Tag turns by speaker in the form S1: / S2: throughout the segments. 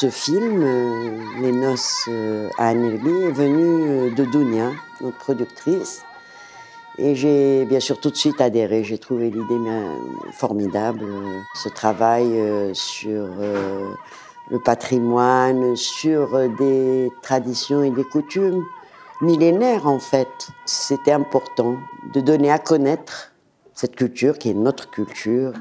S1: Ce film, euh, Les noces euh, à Anneli, est venue euh, de Dounia, notre productrice. Et j'ai bien sûr tout de suite adhéré. J'ai trouvé l'idée formidable. Ce travail sur le patrimoine, sur des traditions et des coutumes millénaires en fait. C'était important de donner à connaître cette culture qui est notre culture.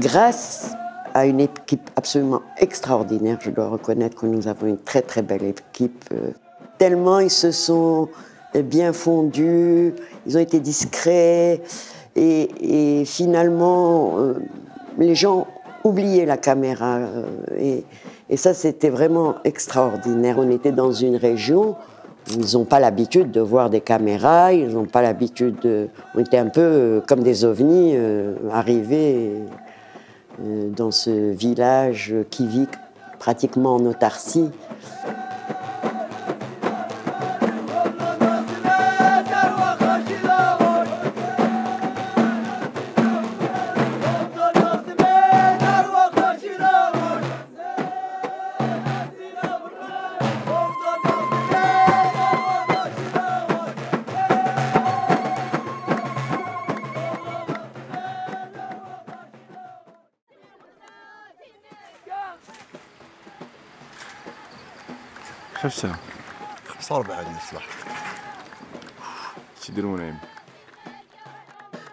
S1: Grâce à une équipe absolument extraordinaire, je dois reconnaître que nous avons une très très belle équipe. Euh, tellement ils se sont bien fondus, ils ont été discrets et, finalement euh, les gens oubliaient la caméra euh, et, ça c'était vraiment extraordinaire. On était dans une région ils n'ont pas l'habitude de voir des caméras, ils n'ont pas l'habitude de... On était un peu comme des ovnis arrivés. Euh, dans ce village qui vit pratiquement en autarcie.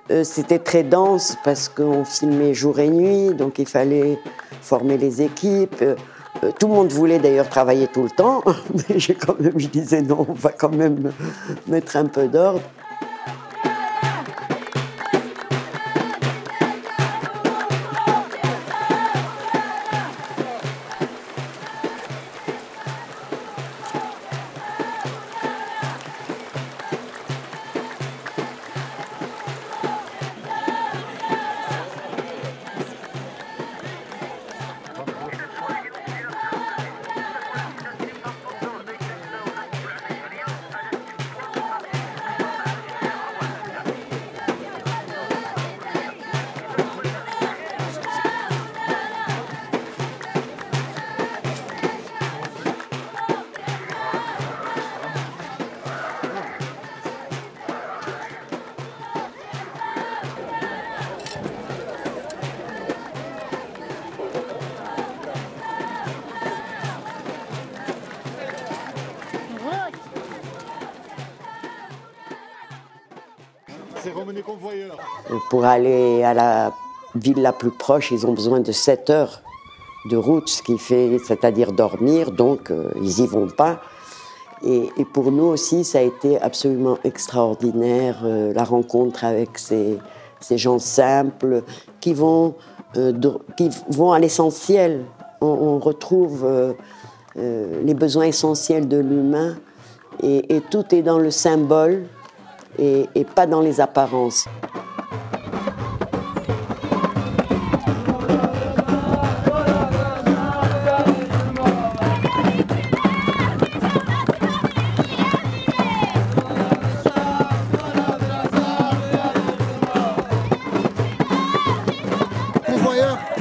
S1: Euh, c'était très dense parce qu'on filmait jour et nuit, donc il fallait former les équipes. Euh, euh, tout le monde voulait d'ailleurs travailler tout le temps, mais j'ai quand même, je disais non, on va quand même mettre un peu d'ordre. Pour aller à la ville la plus proche, ils ont besoin de 7 heures de route, ce qui fait, c'est-à-dire dormir, donc euh, ils y vont pas. Et, pour nous aussi, ça a été absolument extraordinaire, euh, la rencontre avec ces, ces, gens simples qui vont, euh, qui vont à l'essentiel. On, retrouve les besoins essentiels de l'humain et, tout est dans le symbole et pas dans les apparences.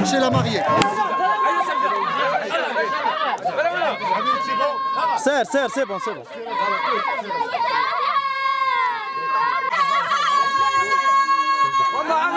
S2: chez la mariée. Serre, serre, c'est bon, c'est bon. ما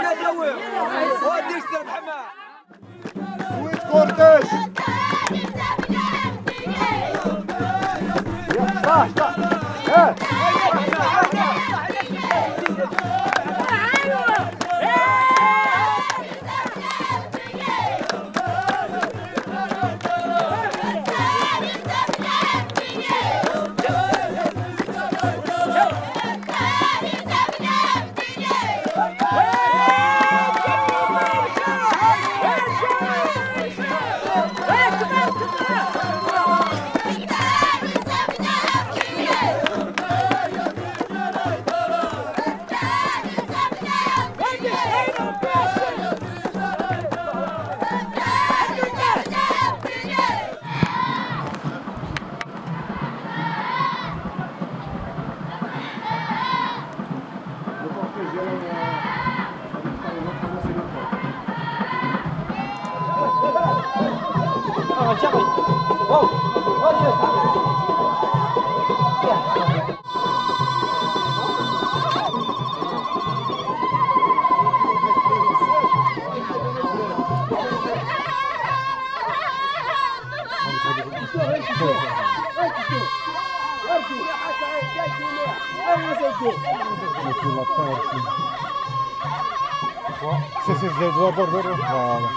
S2: Você se jogou a bordoura fora.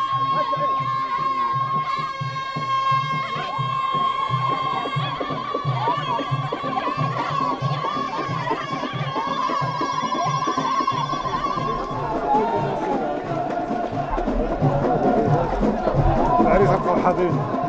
S2: 他
S3: 对。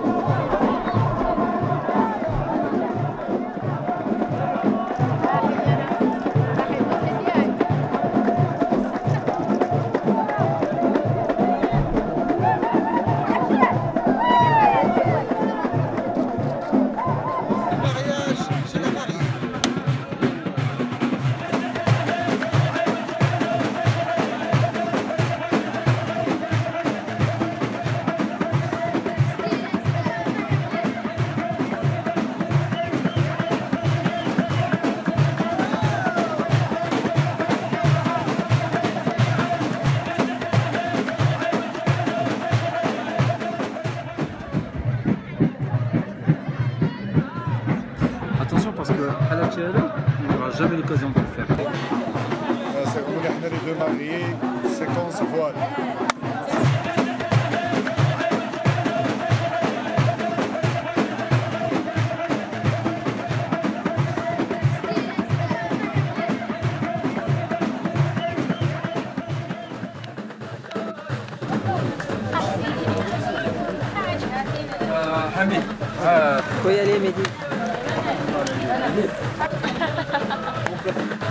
S3: L'occasion de le faire.
S2: Euh, les deux mariés, séquence voile.
S3: Hamid.
S4: Faut y aller, Mehdi. Thank you.